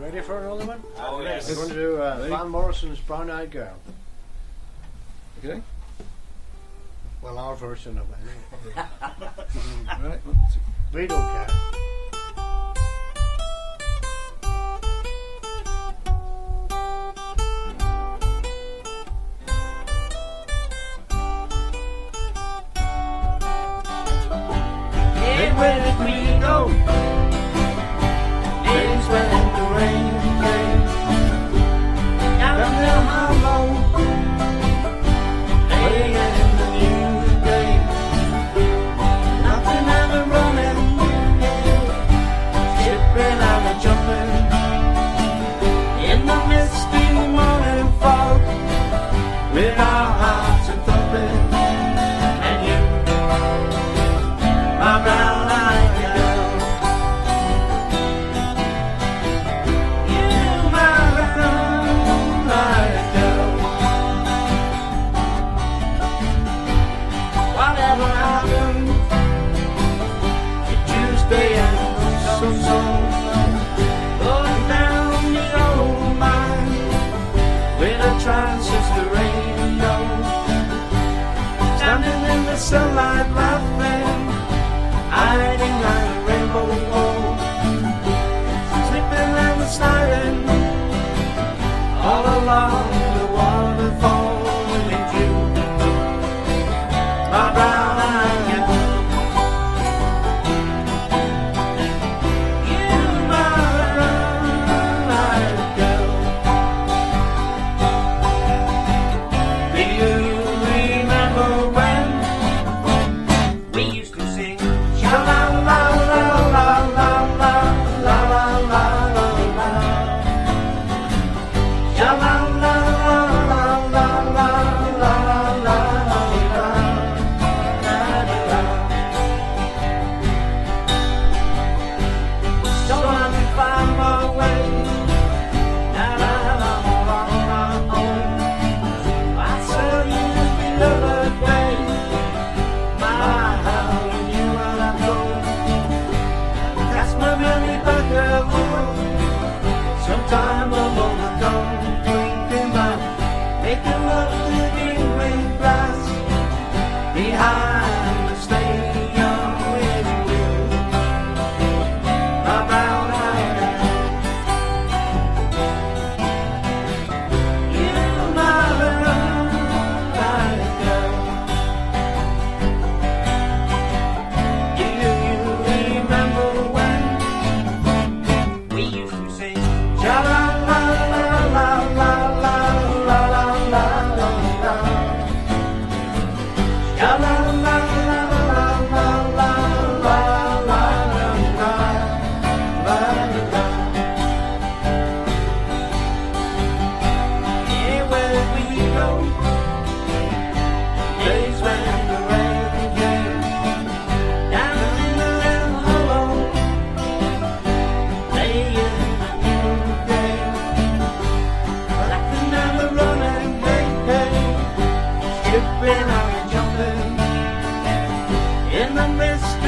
Ready for another one? Oh, yes. We're going to do uh, Van Morrison's Brown Eyed Girl. Okay. Well, our version of it. right. We don't care. Where went, we know. Of living with glass behind. la la la. gonna miss you.